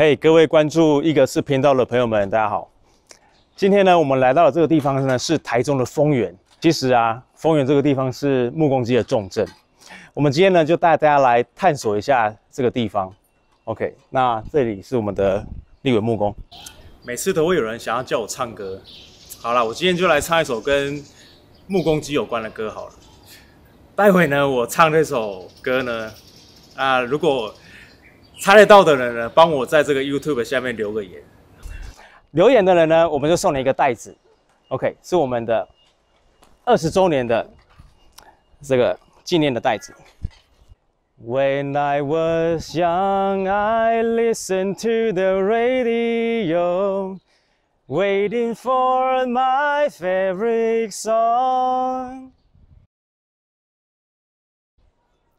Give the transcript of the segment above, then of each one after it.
嘿，各位关注一个视频道的朋友们，大家好。今天呢，我们来到的这个地方呢，是台中的丰原。其实啊，丰原这个地方是木工机的重镇。我们今天呢，就带大家来探索一下这个地方。OK，那这里是我们的立伟木工。每次都会有人想要叫我唱歌，好了，我今天就来唱一首跟木工机有关的歌好了。待会呢，我唱这首歌呢，啊，如果猜得到的人呢，帮我在这个 YouTube 下面留个言。留言的人呢，我们就送你一个袋子。OK，是我们的二十周年的这个纪念的袋子。When I was young, I listened to the radio, waiting for my favorite song.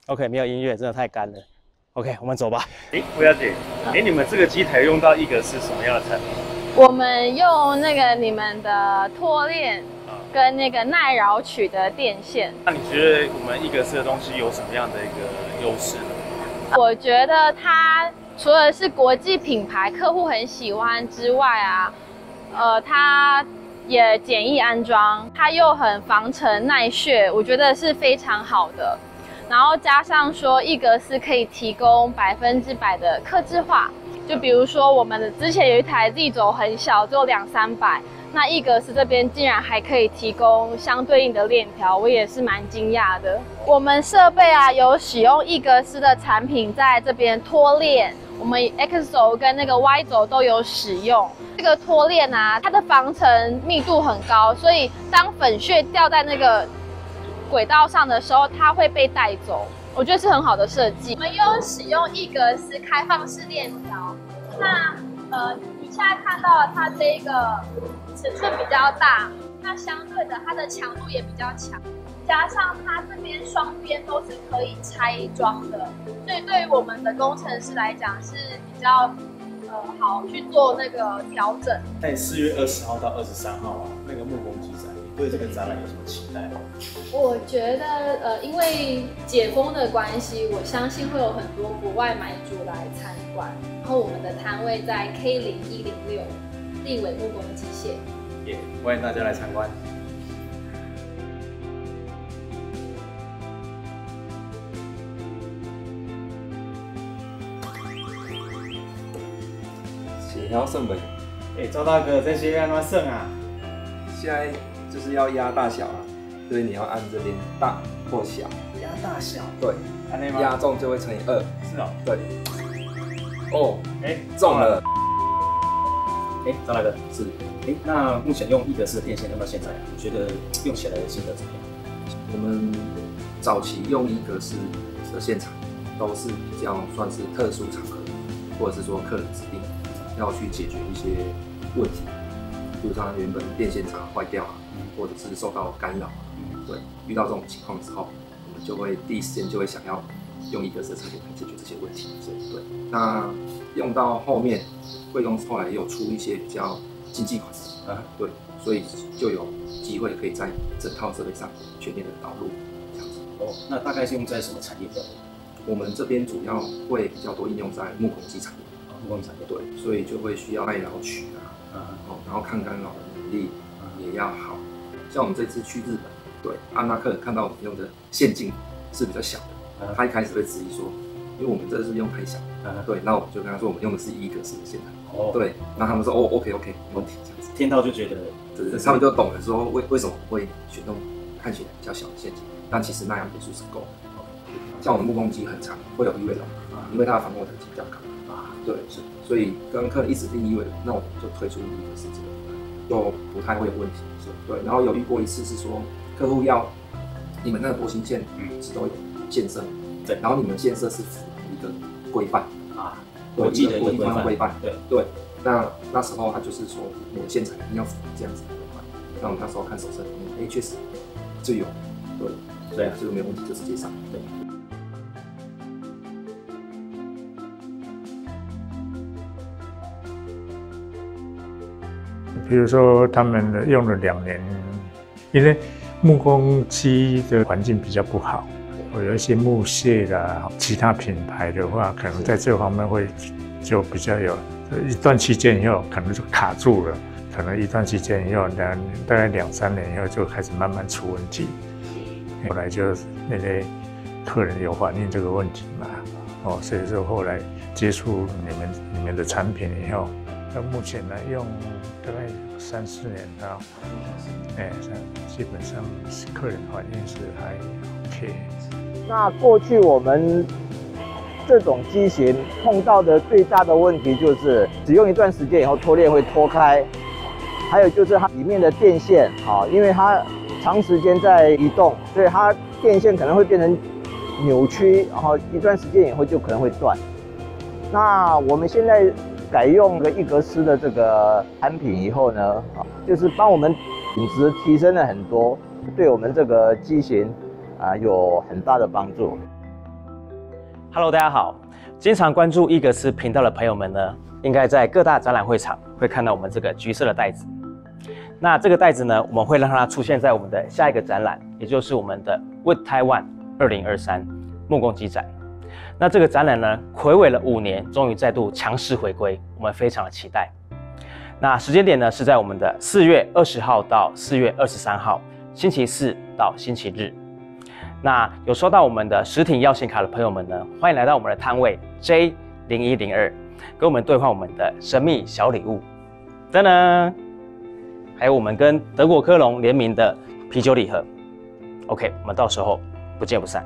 OK，没有音乐，真的太干了。OK，我们走吧。哎，吴小姐，哎，你们这个机台用到一个是什么样的产品？我们用那个你们的拖链跟那个耐扰取的电线。那你觉得我们一格式的东西有什么样的一个优势呢？我觉得它除了是国际品牌，客户很喜欢之外啊，呃，它也简易安装，它又很防尘耐血，我觉得是非常好的。然后加上说，一格斯可以提供百分之百的克制化，就比如说我们的之前有一台 Z 轴很小，只有两三百，那一格斯这边竟然还可以提供相对应的链条，我也是蛮惊讶的。我们设备啊有使用一格斯的产品在这边拖链，我们 X 轴跟那个 Y 轴都有使用。这个拖链啊，它的防尘密度很高，所以当粉屑掉在那个。轨道上的时候，它会被带走，我觉得是很好的设计。我们又使用一格式开放式链条，那呃，你现在看到它这个尺寸比较大，那相对的它的强度也比较强，加上它这边双边都是可以拆装的，所以对于我们的工程师来讲是比较呃好去做那个调整。在四月二十号到二十三号啊，那个木工机展。对这个展览有什么期待？我觉得，呃，因为解封的关系，我相信会有很多国外买主来参观。然后我们的摊位在 K 零一零六立伟木工机械，也欢迎大家来参观。写条剩没？哎，周大哥，这些要怎么剩啊？现在。就是要压大小啊，所以你要按这边大或小。压大小。对。压重就会乘以二。是哦。对。哦，哎，中了。哎，张大哥。是。哎，那目前用一格式的电线用到现在，你觉得用起来的心得怎么样？我们早期用一格式的现场，都是比较算是特殊场合，或者是说客人指定要去解决一些问题，比如说原本电线插坏掉啊。或者是受到干扰，对，遇到这种情况之后，我们就会第一时间就会想要用一个色产品来解决这些问题，对。那用到后面，贵公司后来也有出一些比较经济款式，啊，对，所以就有机会可以在整套设备上全面的导入这样子。哦，那大概是用在什么产业的？我们这边主要会比较多应用在木工机产业，对，所以就会需要耐老取啊，然后抗干扰的能力也要好。像我们这次去日本，对，安纳克看到我们用的线径是比较小的，他一开始会质疑说，因为我们这是用太小，对，那我们就跟他说我们用的是一格式的线哦，对，那他们说哦，OK OK，没问题，这样子，听到就觉得，对，他们就懂了，说为为什么会选用看起来比较小的线径，但其实那样点数是够的。像我们木工机很长，会有异味的，啊，因为它的防火等级比较高，啊，对，是，所以跟客人一直定义为，那我们就推出一个是这个，就不太会有问题。对，然后有遇过一次是说，客户要你们那个波形线是都有建设，对，然后你们建设是符合一个规范啊，国际的规范规范，对对。那那时候他就是说，你的线材一定要符合这样子的规范。那我们那时候看手册里面，哎，确实就有，对对，这个没有问题，就直接上，对。比如说，他们用了两年，因为木工机的环境比较不好，有一些木屑啦，其他品牌的话，可能在这方面会就比较有一段期间以后，可能就卡住了，可能一段期间以后，两大概两三年以后就开始慢慢出问题。后来就那些客人有反映这个问题嘛，哦，所以说后来接触你们你们的产品以后，到目前呢用大概三四年到，哎，基本上客人反应是还 OK。那过去我们这种机型碰到的最大的问题就是使用一段时间以后脱链会脱开，还有就是它里面的电线，好，因为它长时间在移动，所以它电线可能会变成扭曲，然后一段时间以后就可能会断。那我们现在改用个一格斯的这个产品以后呢，啊，就是帮我们品质提升了很多，对我们这个机型啊有很大的帮助。Hello，大家好。经常关注伊格斯频道的朋友们呢，应该在各大展览会场会看到我们这个橘色的袋子。那这个袋子呢，我们会让它出现在我们的下一个展览，也就是我们的 Wood Taiwan 二零二三木工机展。那这个展览呢，暌违了五年，终于再度强势回归，我们非常的期待。那时间点呢，是在我们的四月二十号到四月二十三号，星期四到星期日。那有收到我们的实体邀请卡的朋友们呢，欢迎来到我们的摊位 J 零一零二，跟我们兑换我们的神秘小礼物。噔噔，还有我们跟德国科隆联名的啤酒礼盒。OK，我们到时候不见不散。